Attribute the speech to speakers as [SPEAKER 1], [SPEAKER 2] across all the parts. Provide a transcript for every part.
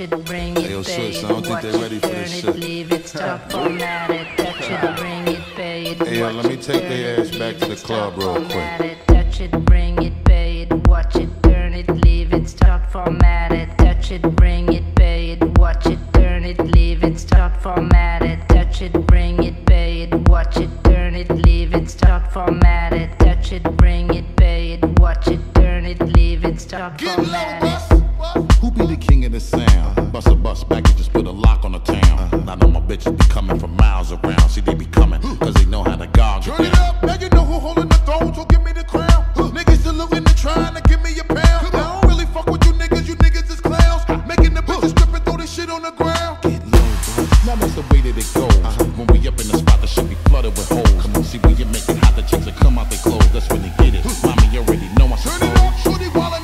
[SPEAKER 1] it, bring it,
[SPEAKER 2] Hey, yo,
[SPEAKER 1] pay
[SPEAKER 2] sis,
[SPEAKER 1] it,
[SPEAKER 2] I don't think
[SPEAKER 1] watch
[SPEAKER 2] they
[SPEAKER 1] it,
[SPEAKER 2] ready for
[SPEAKER 1] turn
[SPEAKER 2] this
[SPEAKER 1] it,
[SPEAKER 2] shit.
[SPEAKER 1] leave it, stop, format it, touch it, bring it, pay it,
[SPEAKER 2] Hey, yo,
[SPEAKER 1] watch
[SPEAKER 2] let me
[SPEAKER 1] it,
[SPEAKER 2] take their
[SPEAKER 1] it,
[SPEAKER 2] ass back
[SPEAKER 1] leave
[SPEAKER 2] to the
[SPEAKER 1] it, stop,
[SPEAKER 2] club real quick.
[SPEAKER 1] format it, touch it, bring it, pay it, watch it, turn it, leave it, start, format it, touch it, bring it, pay it, watch it, turn it, leave it, start, format it, touch it, bring it, pay it, watch it, turn it, leave it, start, format it, touch it, bring it, pay it, watch it, turn it, leave it, start,
[SPEAKER 3] Get low,
[SPEAKER 1] format it.
[SPEAKER 3] Bus.
[SPEAKER 2] Who be the king of the sound? Busta Bus back and just put a lock on the town. I know my bitches be coming from miles around. See, they be coming, cause they know how to gog
[SPEAKER 3] Turn it up, now you know who holding the throne, so give me the crown. Niggas saluting and trying to give me a pound. I don't really fuck with you niggas, you niggas is clowns. Making the bitches strip and throw this shit on the ground.
[SPEAKER 2] Get low, bro. Now that's the way that it goes. When we up in the spot, the shit be flooded with holes. See, when you make it hot, the chicks will come out their clothes. That's when they get it. Mommy, you already know I
[SPEAKER 3] Turn it up, shorty wildin'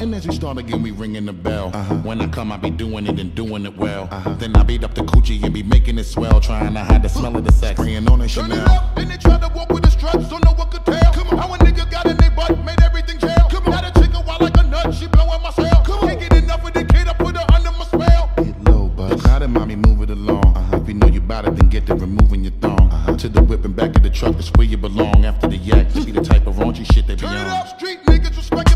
[SPEAKER 3] And
[SPEAKER 2] as we start again, we ringing the bell. When I come, I be doing it and doing it well. Then I beat up the coochie and be making it swell, trying to hide the smell of the sex. Spraying on it
[SPEAKER 3] Turn it up, then they tried to walk with the struts, don't know what could tell. Come on, how a nigga got in their butt, made everything jail. Come on, got a chick a wild like a nut, she blowing my cell. Come on, can't get enough of the kid, I put her under my spell.
[SPEAKER 2] Get low, bud. Now then, mommy, move it along. Uh-huh. If you know you bout it, then get to removing your thong. Uh-huh. To the whip and back of the truck, that's where you belong. After the yak, you be the type of raunchy shit they be
[SPEAKER 3] Turn it
[SPEAKER 2] on.
[SPEAKER 3] up, street niggas respect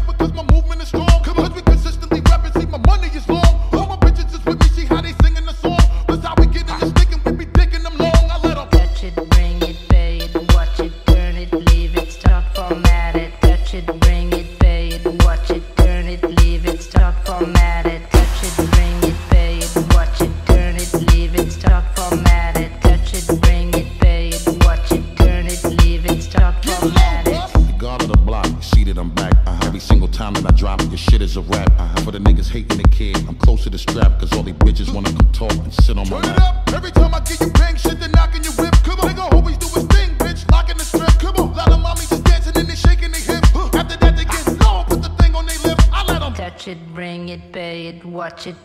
[SPEAKER 2] time that I drop it, your shit is a rap. Uh-huh. For the niggas hating the kid, I'm close to the strap, cause all these bitches wanna come talk and sit on my
[SPEAKER 3] Turn it
[SPEAKER 2] lap.
[SPEAKER 3] up, every time I get you bang shit, then knocking your whip. Come on, nigga always do his thing, bitch, locking the strip. Come on, lot of mommies just dancing and they shaking their hips. After that they get low, put the thing on their lip. I let 'em.
[SPEAKER 1] Touch it, bring it, pay it, watch it,